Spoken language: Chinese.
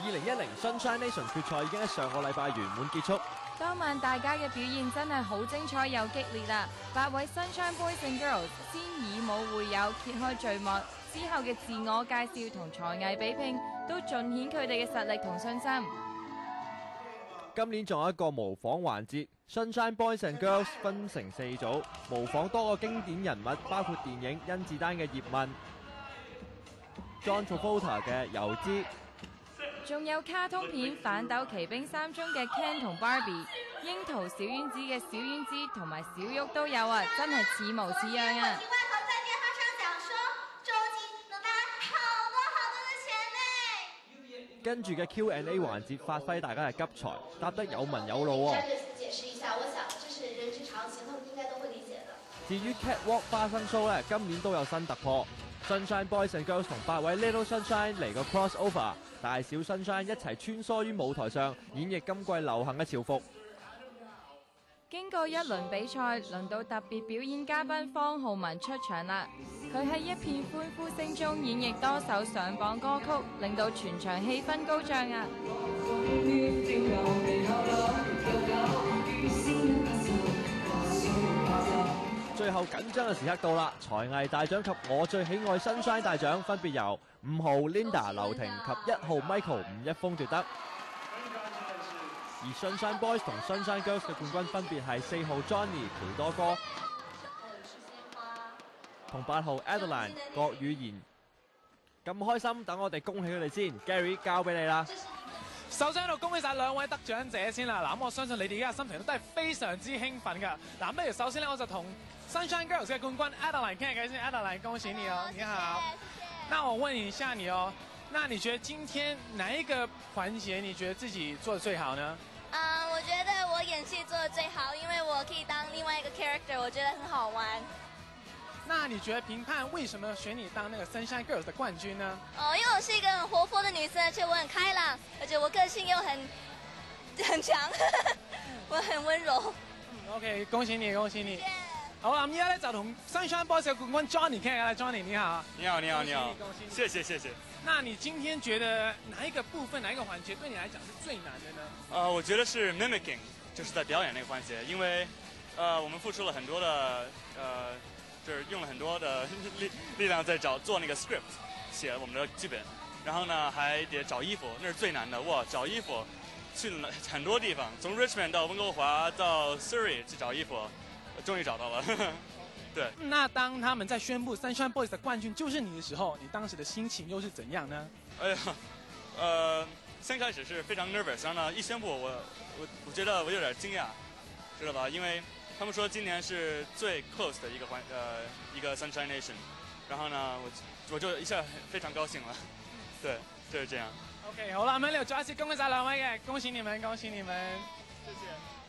二零一零 Sunshine Nation 決賽已經喺上個禮拜圓滿結束。當晚大家嘅表現真係好精彩又激烈啦！八位 Sunshine Boys and Girls 先以舞會友揭開序幕，之後嘅自我介紹同才藝比拼都盡顯佢哋嘅實力同信心。今年仲有一個模仿環節，Sunshine Boys and Girls 分成四組，模仿多個經典人物，包括電影《甄子丹》嘅葉問、John Travolta 嘅游資。仲有卡通片《反斗奇兵三》中嘅 Ken 同 Barbie，櫻桃小丸子嘅小丸子同埋小玉都有啊，真係似模似樣啊！跟住嘅 Q&A 環節，發揮大家嘅急才，答得有文有路喎。至於 Catwalk 花生 show 咧，今年都有新突破。Sunshine Boys and Girls 同八位 Little Sunshine 嚟個 crossover，大小 Sunshine 一齊穿梭於舞台上，演繹今季流行嘅潮服。經過一輪比賽，輪到特別表演嘉賓方浩文出場啦。佢喺一片歡呼聲中演繹多首上榜歌曲，令到全場氣氛高漲啊！後緊張嘅時刻到啦，才藝大獎及我最喜愛 Sunshine 大獎分別由五號 Linda 劉婷及一號 Michael 吳一峰奪得。而 Sunshine Boys 同 Sunshine Girls 嘅冠軍分別係四號 Johnny 培多哥同八號 Adeline 郭語言。咁開心，等我哋恭喜佢哋先。Gary 交俾你啦。首先喺度恭喜晒兩位得獎者先啦。嗱，咁我相信你哋而家嘅心情都係非常之興奮㗎。嗱，不如首先咧，我就同 Sunshine Girls 在公关 Adeline 傾下偈先。Adeline，恭喜你哦，你好。那我问一下你哦，那你觉得今天哪一个环节你觉得自己做的最好呢？啊、uh,，我觉得我演戏做的最好，因为我可以当另外一个 character，我觉得很好玩。那你觉得评判为什么选你当那个 Sunshine Girls 的冠军呢？哦、uh,，因为我是一个很活泼的女生，而且我很开朗，而且我个性又很很强，我很温柔。嗯，OK，恭喜你，恭喜你。好啦，咁依家咧就同 Sunshine Boys 嘅冠軍 Johnny 傾下啦，Johnny 你好。你好，你好，你好。恭喜你，謝謝，謝謝。那你今天觉得哪一个部分、哪一个环节对你来讲是最难的呢？呃，我觉得是 mimicking，就是在表演那个环节，因为，呃，我们付出了很多的，呃，就是用了很多的 力力量在找做那个 script，写我们的剧本，然后呢还得找衣服，那是最难的。哇，找衣服去了很多地方，从 Richmond 到溫哥華到 Surrey 去找衣服，終於找到了。对，那当他们在宣布 Sunshine Boys 的冠军就是你的时候，你当时的心情又是怎样呢？哎呀，呃，先开始是非常 nervous，然后呢，一宣布我我我觉得我有点惊讶，知道吧？因为他们说今年是最 close 的一个环，呃，一个 Sunshine Nation，然后呢，我我就一下非常高兴了，对，就是这样。OK，好啦，咁呢度再一次恭喜晒兩位嘅，恭喜你们，恭喜你們，謝謝。